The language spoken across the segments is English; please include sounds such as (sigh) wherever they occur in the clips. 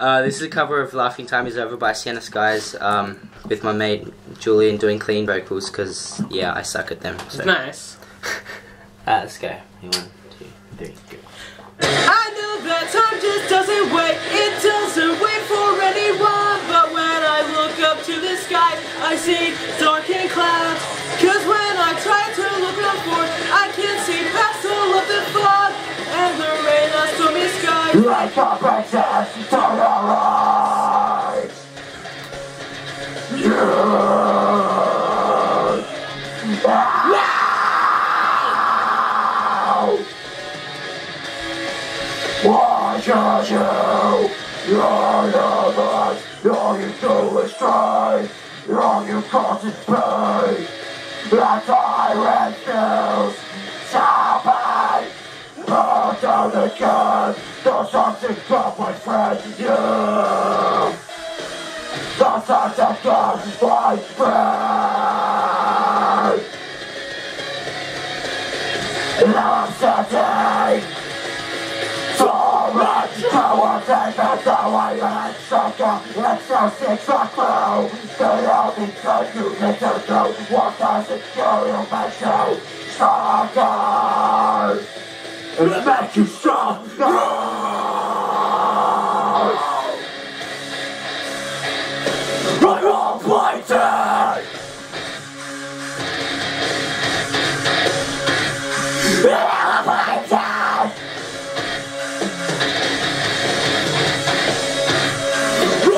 Uh, this is a cover of Laughing Time Is Over by Sienna Skies um, with my mate Julian doing clean vocals because, yeah, I suck at them. So. Nice. (laughs) Uh, let's go. One, two, three, go. I know that time just doesn't wait, it doesn't wait for anyone. But when I look up to the sky, I see darkened clouds. Cause when I try to look upward, I can see past all of the fog and the rain on stormy skies. Like a princess You. Why should you? You're the best. All you do is try. All you cause is pain. The tyrant feels so bad. Put down the gun. The something got my friend. You. The something got my friend. Something. So much power, take us away and sucker. It's so sick, so cruel. The only thing you need to do what does it do? You make you stronger. It makes you stronger.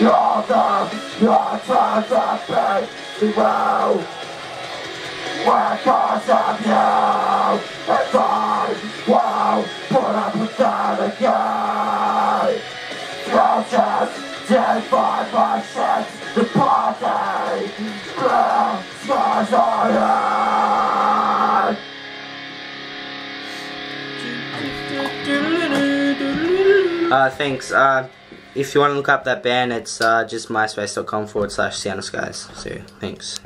You're the, you're trying to be zero. We're cause of you. And I will put up with that again. Process, define my sense, the party. Skies on it. Uh, thanks. Uh, if you want to look up that band, it's uh, just myspace.com forward slash Sienna Skies. So, thanks.